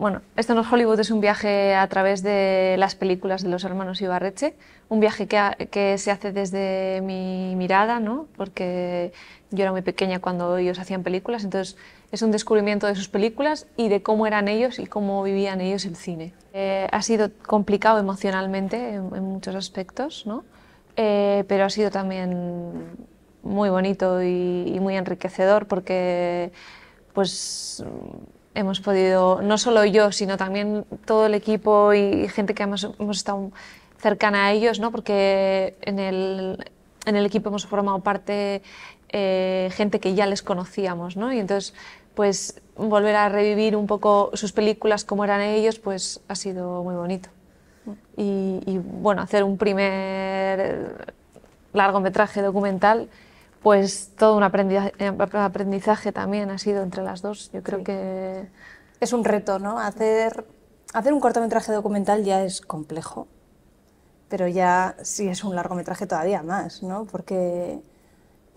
bueno, esto no es Hollywood, es un viaje a través de las películas de los hermanos Ibarreche, un viaje que, que se hace desde mi mirada, ¿no? porque yo era muy pequeña cuando ellos hacían películas, entonces es un descubrimiento de sus películas y de cómo eran ellos y cómo vivían ellos el cine. Eh, ha sido complicado emocionalmente en, muchos aspectos, ¿no? Eh, pero ha sido también muy bonito y, y muy enriquecedor porque pues hemos podido, no solo yo, sino también todo el equipo y gente que hemos, estado cercana a ellos, ¿no? porque en el, en el equipo hemos formado parte eh, gente que ya les conocíamos, ¿no? y entonces pues volver a revivir un poco sus películas como eran ellos, pues ha sido muy bonito. Y, y bueno, hacer un primer largometraje documental pues todo un aprendizaje, también ha sido entre las dos. Yo creo que... Es un reto, ¿no? Hacer, hacer un cortometraje documental ya es complejo, pero ya sí es un largometraje todavía más, ¿no? Porque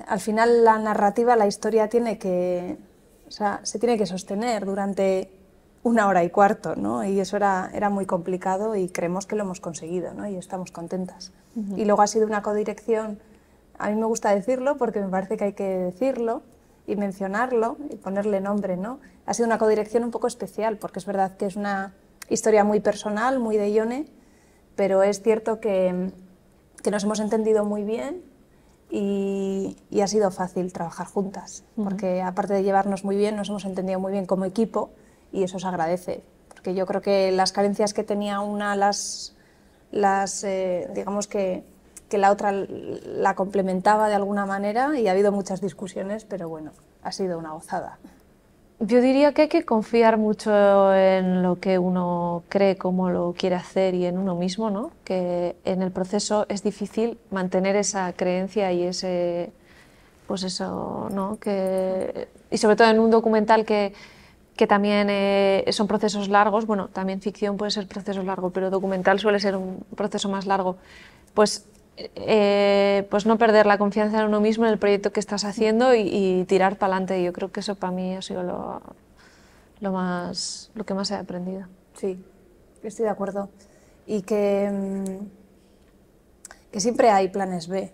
al final la narrativa, la historia tiene que... O sea, se tiene que sostener durante una hora y cuarto, ¿no? Y eso era, era muy complicado y creemos que lo hemos conseguido, ¿no? Y estamos contentas. Y luego ha sido una codirección a mí me gusta decirlo porque me parece que hay que decirlo y mencionarlo y ponerle nombre, ¿no? Ha sido una codirección un poco especial porque es verdad que es una historia muy personal, muy de Ione, pero es cierto que, que nos hemos entendido muy bien y, y, ha sido fácil trabajar juntas, porque aparte de llevarnos muy bien, nos hemos entendido muy bien como equipo y eso se agradece, porque yo creo que las carencias que tenía una las, las eh, digamos que que la otra la complementaba de alguna manera y ha habido muchas discusiones, pero bueno, ha sido una gozada. Yo diría que hay que confiar mucho en lo que uno cree, cómo lo quiere hacer y en uno mismo, ¿no? Que en el proceso es difícil mantener esa creencia y ese, pues eso, ¿no? Que, y sobre todo en un documental que, que también eh, son procesos largos, bueno, también ficción puede ser proceso largo, pero documental suele ser un proceso más largo, pues eh, pues no perder la confianza en uno mismo, en el proyecto que estás haciendo y, tirar para adelante. Yo creo que eso para mí ha sido lo, lo, más, lo que más he aprendido. Sí, estoy de acuerdo. Y que, mm, que siempre hay planes B.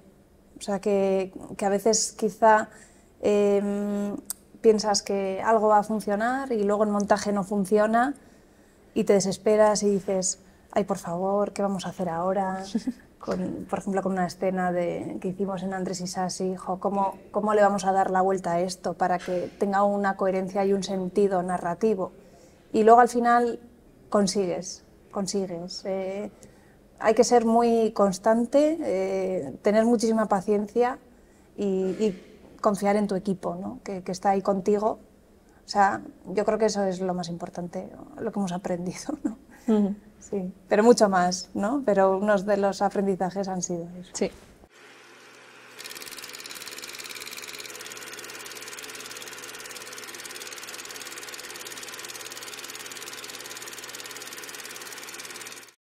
O sea, que, que a veces quizá em, piensas que algo va a funcionar y luego el montaje no funciona y te desesperas y dices, ay, por favor, ¿qué vamos a hacer ahora? por ejemplo, con una escena de, que hicimos en Andrés y Sassi, ¿cómo, ¿cómo le vamos a dar la vuelta a esto para que tenga una coherencia y un sentido narrativo? Y luego al final consigues, consigues. Eh, hay que ser muy constante, eh, tener muchísima paciencia y, confiar en tu equipo, ¿no? que, que, está ahí contigo. O sea, yo creo que eso es lo más importante, lo que hemos aprendido. ¿no? Sí, pero mucho más, ¿no? Pero unos de los aprendizajes han sido eso. Sí.